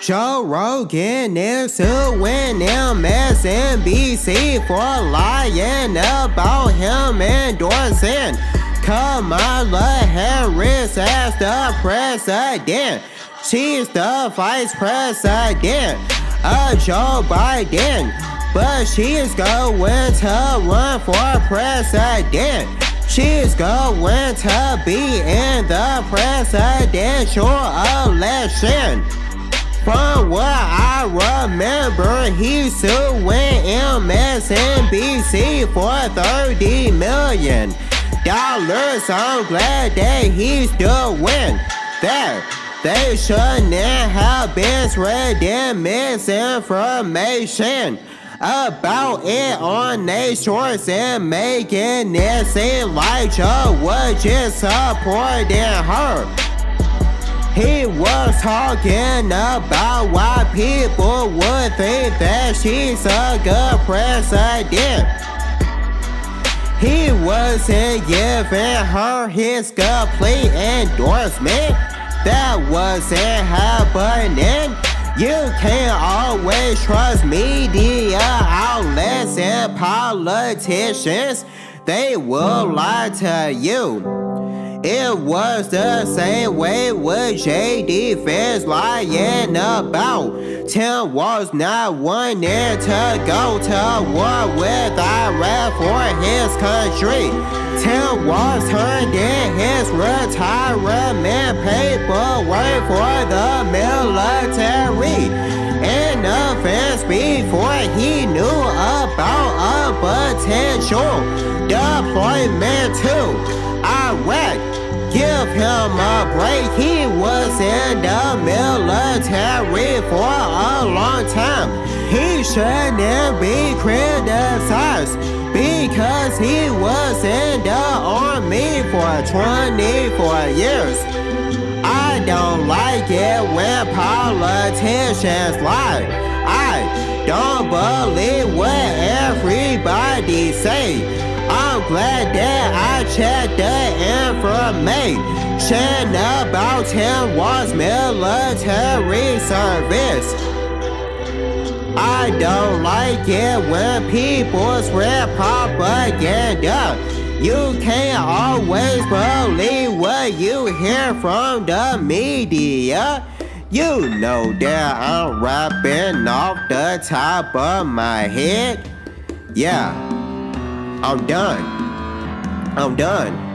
Joe Rogan is suing MSNBC for lying about him endorsing Kamala Harris as the president. She's the vice president of Joe Biden, but she's going to run for president. She's going to be in the presidential election. Remember, he suing MSNBC for 30 million dollars. I'm glad that he's doing that. They shouldn't have been spreading misinformation about it on their shorts and making it seem like Joe was just supporting her. He was talking about why people would think that she's a good president. He wasn't giving her his complete endorsement. That wasn't happening. You can't always trust media outlets and politicians. They will lie to you. It was the same way with JD Vance lying about Tim Walz not wanting to go to war with Iraq for his country. Tim Walz turned in his retirement paperwork for the military. In offense before he knew about a potential deployment to Iraq. Give him a break. He was in the military for a long time. He shouldn't be criticized because he was in the army for 24 years. I don't like it when politicians lie. I don't believe what everybody say. Glad that I checked the information about him was military service. I don't like it when people spread propaganda. You can't always believe what you hear from the media. You know that I'm rapping off the top of my head. Yeah. I'm done. I'm done.